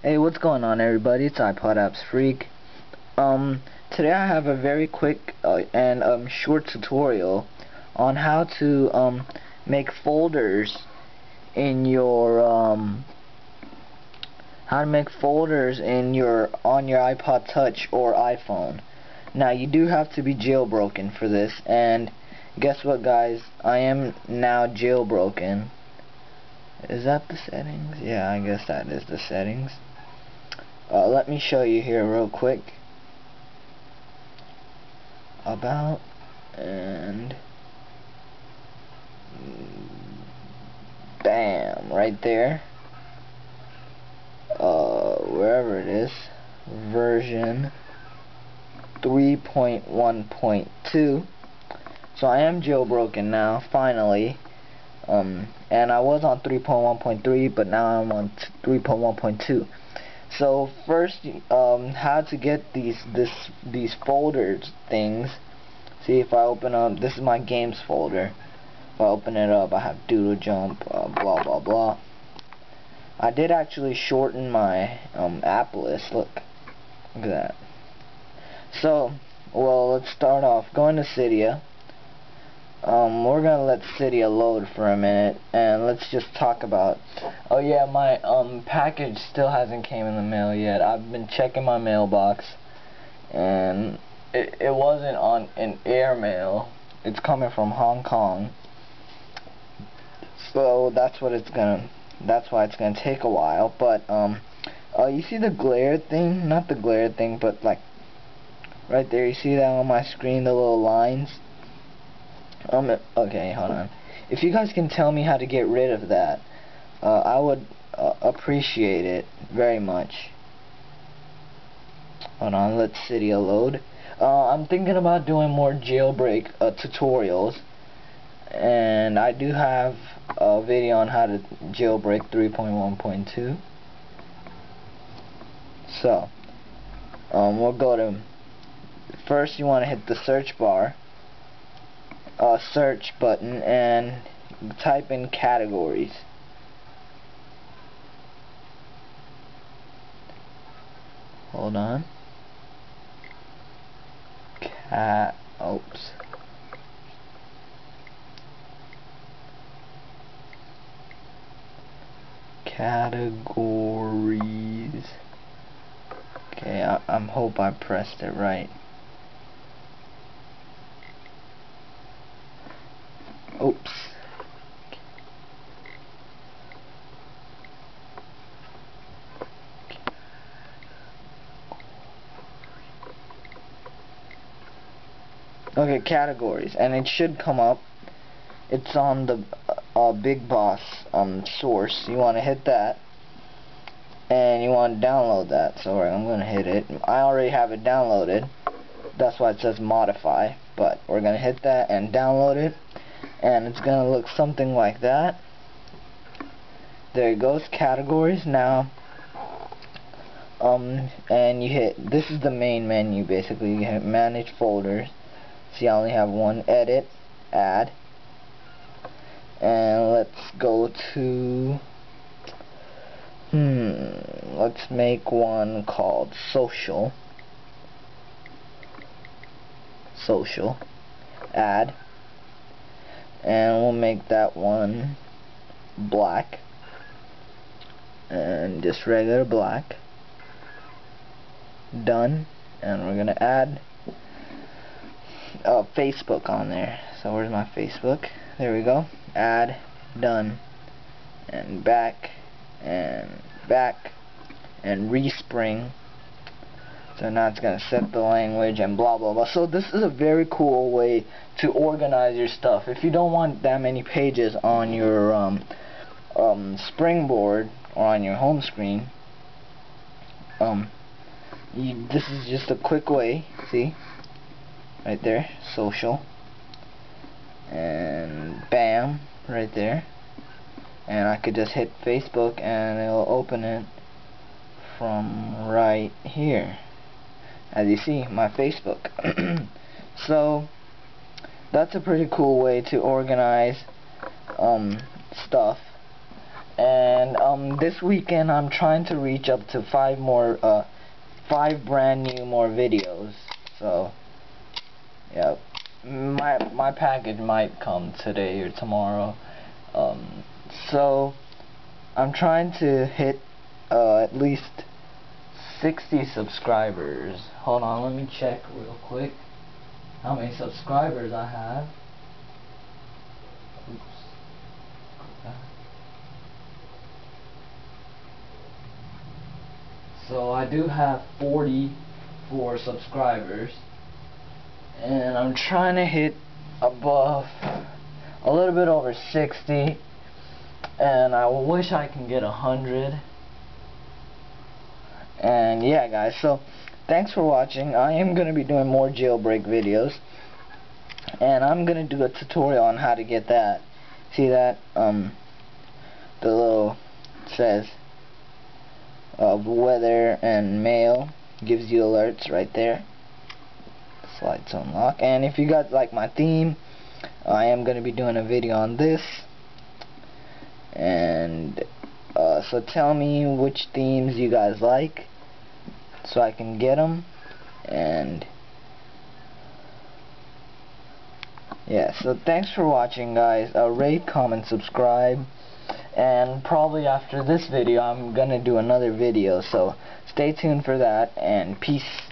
Hey, what's going on everybody? It's iPod Apps Freak. Um, today I have a very quick uh, and um, short tutorial on how to um, make folders in your um, how to make folders in your on your iPod Touch or iPhone. Now you do have to be jailbroken for this and guess what guys? I am now jailbroken. Is that the settings? Yeah, I guess that is the settings. Uh, let me show you here real quick. About and bam right there. Uh, wherever it is version 3.1.2 so I am jailbroken now finally. Um, and I was on 3.1.3 but now I'm on 3.1.2 so first, um, how to get these this these folders things. See if I open up. This is my games folder. If I open it up, I have Doodle Jump, uh, blah blah blah. I did actually shorten my um, app list. Look, look at that. So, well, let's start off. Going to Cydia um, we're gonna let Cydia load for a minute and let's just talk about oh yeah my um package still hasn't came in the mail yet. I've been checking my mailbox and it, it wasn't on an airmail it's coming from Hong Kong. So that's what it's gonna that's why it's gonna take a while but um uh, you see the glare thing? Not the glare thing but like right there you see that on my screen the little lines um, okay, hold on. If you guys can tell me how to get rid of that, uh, I would uh, appreciate it very much. Hold on, let Cydia load. Uh, I'm thinking about doing more jailbreak uh, tutorials, and I do have a video on how to jailbreak 3.1.2. So, um, we'll go to, first you want to hit the search bar, uh, search button and type in categories. Hold on. Cat. Oops. Categories. Okay, I, I hope I pressed it right. Oops. Okay, categories, and it should come up. It's on the uh, Big Boss um, source. You want to hit that, and you want to download that. So I'm going to hit it. I already have it downloaded. That's why it says modify. But we're going to hit that and download it and it's gonna look something like that. There it goes categories. Now um and you hit this is the main menu basically. You hit manage folders see I only have one edit add. And let's go to hmm let's make one called social. Social. Add and we'll make that one black. And just regular black. Done. And we're gonna add uh, Facebook on there. So where's my Facebook? There we go. Add done. And back and back. And respring so now it's going to set the language and blah blah blah. So this is a very cool way to organize your stuff. If you don't want that many pages on your um, um, springboard or on your home screen, um, you, this is just a quick way. See, right there, social, and bam, right there. And I could just hit Facebook and it'll open it from right here as you see my Facebook so that's a pretty cool way to organize um, stuff and um, this weekend I'm trying to reach up to five more, uh, five brand new more videos. So, yeah, my my package might come today or tomorrow. Um, so I'm trying to hit uh, at least 60 subscribers. Hold on, let me check real quick how many subscribers I have. Oops. So I do have 44 subscribers and I'm trying to hit above a little bit over 60 and I wish I can get hundred and yeah guys so thanks for watching. I am gonna be doing more jailbreak videos. And I'm gonna do a tutorial on how to get that. See that? Um the little says of weather and mail gives you alerts right there. Slide to unlock. And if you guys like my theme I am going to be doing a video on this. And so tell me which themes you guys like so I can get them and yeah so thanks for watching guys. Uh, rate comment subscribe and probably after this video I'm gonna do another video so stay tuned for that and peace